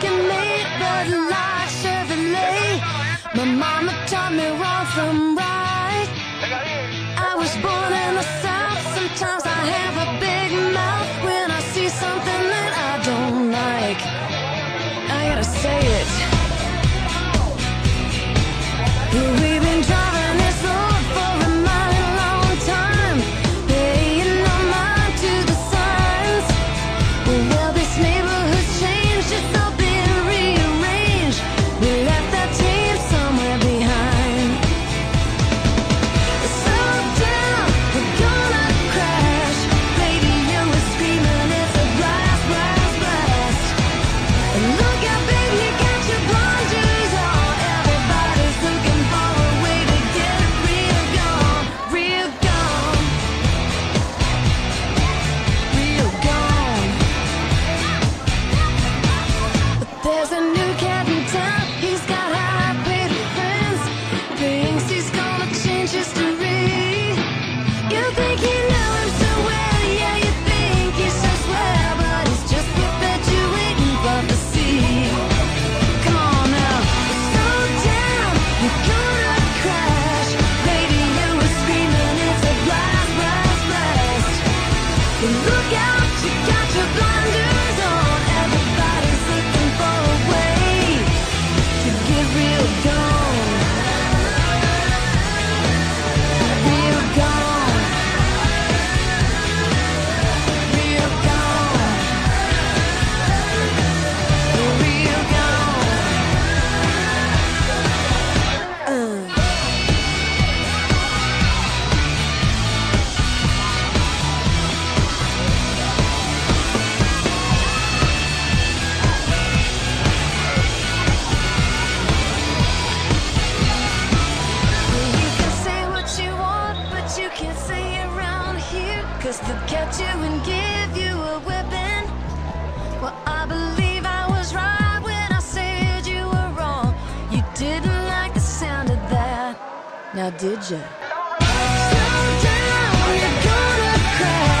American made, but like Chevrolet. My mama taught me wrong from right. I was born in the South. Sometimes I have a big mouth when I see something that I don't like. I gotta say it. Look out, you got your blinders Cause they'll catch you and give you a whipping. Well, I believe I was right when I said you were wrong. You didn't like the sound of that. Now, did you? Slow down, you're gonna cry.